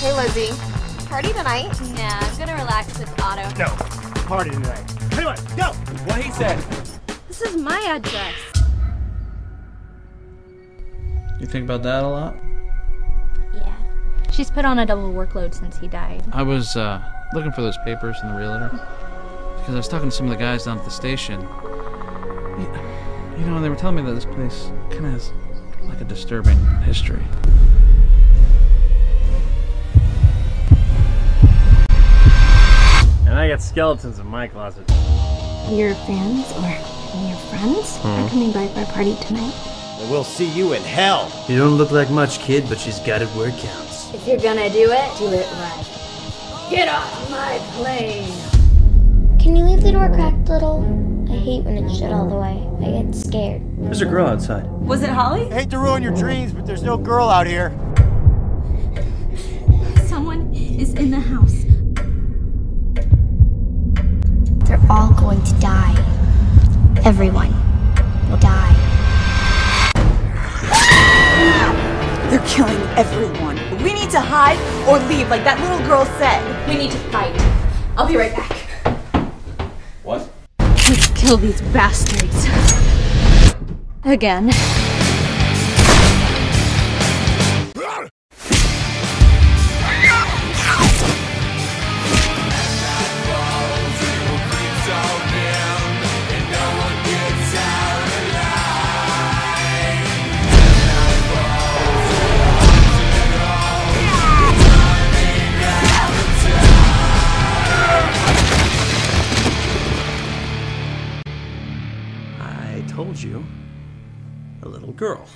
Hey, Lizzie. Party tonight? Nah, I'm gonna relax with Otto. No. Party tonight. Come on, go! What he said. This is my address. You think about that a lot? Yeah. She's put on a double workload since he died. I was uh, looking for those papers in the realtor because I was talking to some of the guys down at the station. You, you know, and they were telling me that this place kind of has like a disturbing history. I got skeletons in my closet. Your fans or your friends are hmm. coming by for a party tonight. We'll see you in hell. You don't look like much, kid, but she's got it where it counts. If you're gonna do it, do it right. Get off my plane! Can you leave the door cracked a little? I hate when it's shut all the way. I get scared. There's a girl outside. Was it Holly? I hate to ruin your dreams, but there's no girl out here. Someone is in the house. They're all going to die. Everyone will die. They're killing everyone. We need to hide or leave, like that little girl said. We need to fight. I'll be right back. What? Let's kill these bastards. Again. Told you. A little girl.